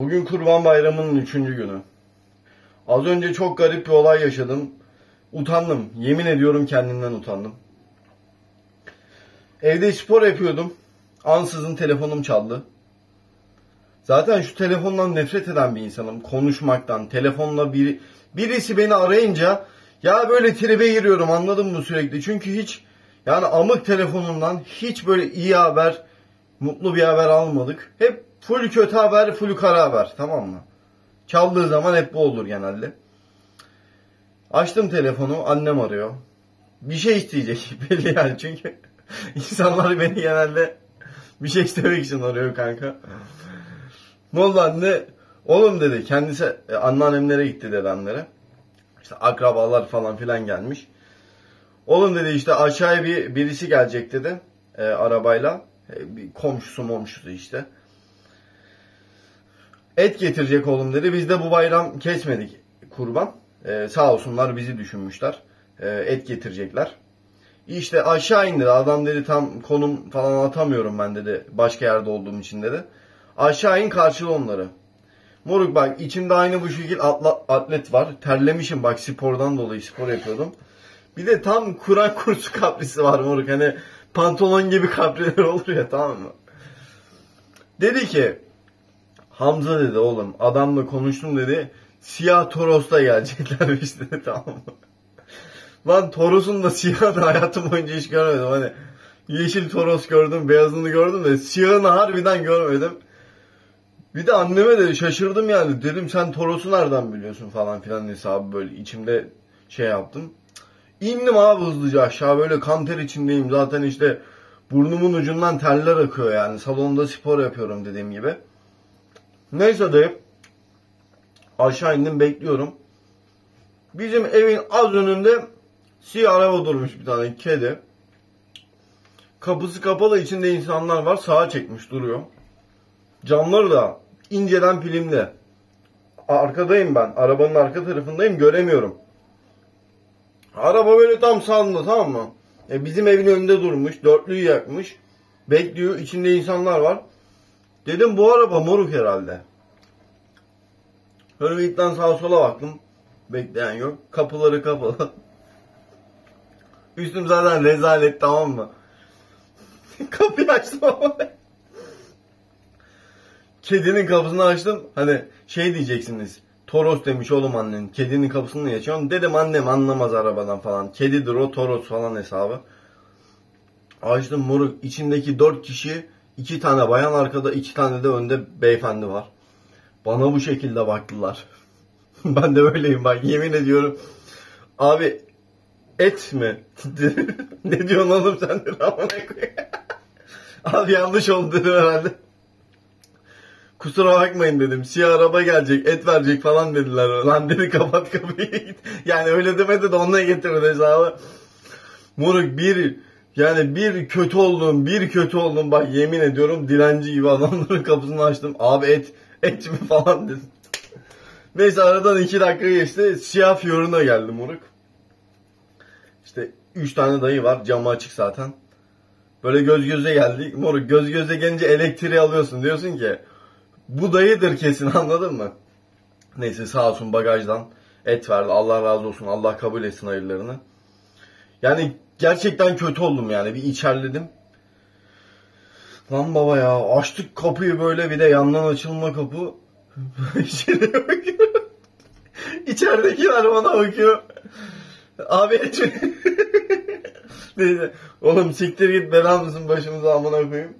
Bugün Kurban Bayramı'nın üçüncü günü. Az önce çok garip bir olay yaşadım. Utandım. Yemin ediyorum kendimden utandım. Evde spor yapıyordum. Ansızın telefonum çaldı. Zaten şu telefondan nefret eden bir insanım. Konuşmaktan, telefonla bir, birisi beni arayınca ya böyle tribe giriyorum anladın mı sürekli. Çünkü hiç yani amık telefonundan hiç böyle iyi haber, mutlu bir haber almadık. Hep full kötü haber, full kara haber tamam mı? Çaldığı zaman hep bu olur genelde. Açtım telefonu, annem arıyor. Bir şey isteyecek belli yani çünkü insanlar beni genelde bir şey istemek için arıyor kanka. Ne oldu anne? Oğlum dedi kendisi e, anneannemlere gitti dedemlere. İşte akrabalar falan filan gelmiş. Oğlum dedi işte aşağıya bir birisi gelecek dedi e, arabayla. E, bir komşusu momşusu işte. Et getirecek oğlum dedi. Biz de bu bayram kesmedik kurban. E, sağ olsunlar bizi düşünmüşler. E, et getirecekler. İşte aşağı indi. Adam dedi tam konum falan atamıyorum ben dedi. Başka yerde olduğum için dedi. Aşağı in karşıla onları. Moruk bak içimde aynı bu şekil atla, atlet var. Terlemişim bak spordan dolayı spor yapıyordum. Bir de tam Kur'an kursu kaprisi var moruk. Hani pantolon gibi kapriler olur ya tamam mı? Dedi ki Hamza dedi oğlum adamla konuştum dedi. Siyah Toros'ta geleceklermiş dedi tamam mı? Lan Toros'un da siyahını hayatım boyunca hiç görmedim. Hani yeşil Toros gördüm, beyazını gördüm de siyahını harbiden görmedim. Bir de anneme de şaşırdım yani. Dedim sen Toros'u nereden biliyorsun falan filan hesabı böyle içimde şey yaptım. İndim abi hızlıca aşağı böyle kan ter içindeyim. Zaten işte burnumun ucundan terler akıyor yani. Salonda spor yapıyorum dediğim gibi. Neyse dayı aşağı indim bekliyorum. Bizim evin az önünde siyah araba durmuş bir tane kedi. Kapısı kapalı içinde insanlar var sağa çekmiş duruyor. Camları da inceden filmde. Arkadayım ben. Arabanın arka tarafındayım göremiyorum. Araba böyle tam sağında tamam mı? E bizim evin önünde durmuş. Dörtlüyü yakmış. Bekliyor. içinde insanlar var. Dedim bu araba moruk herhalde. Böyle sağa sola baktım. Bekleyen yok. Kapıları kapalı. Üstüm zaten rezalet tamam mı? Kapıyı açtım ama. Kedinin kapısını açtım. Hani şey diyeceksiniz. Toros demiş oğlum annen. Kedinin kapısını niye açıyorsun? Dedim annem anlamaz arabadan falan. Kedidir o Toros falan hesabı. Açtım moruk. içindeki dört kişi iki tane bayan arkada iki tane de önde beyefendi var. Bana bu şekilde baktılar. ben de öyleyim bak yemin ediyorum. Abi et mi? ne diyorsun oğlum sen de Abi yanlış oldu dedim herhalde. Kusura bakmayın dedim. Siyah araba gelecek, et verecek falan dediler. Lan dedi kapat kapıyı git. Yani öyle demedi de onunla getirdi hesabı. Moruk bir yani bir kötü oldum, bir kötü oldum. Bak yemin ediyorum dilenci gibi adamların kapısını açtım. Abi et, et mi falan dedim. Neyse aradan iki dakika geçti. Siyah Fiorino geldi moruk. İşte üç tane dayı var. Camı açık zaten. Böyle göz göze geldik. Moruk göz göze gelince elektriği alıyorsun. Diyorsun ki bu dayıdır kesin anladın mı? Neyse sağ olsun bagajdan et verdi. Allah razı olsun. Allah kabul etsin hayırlarını. Yani gerçekten kötü oldum yani. Bir içerledim. Lan baba ya açtık kapıyı böyle bir de yandan açılma kapı. İçeri bakıyorum. İçeridekiler bana bakıyor. Abi Neyse. Oğlum siktir git bela mısın başımıza amına koyayım.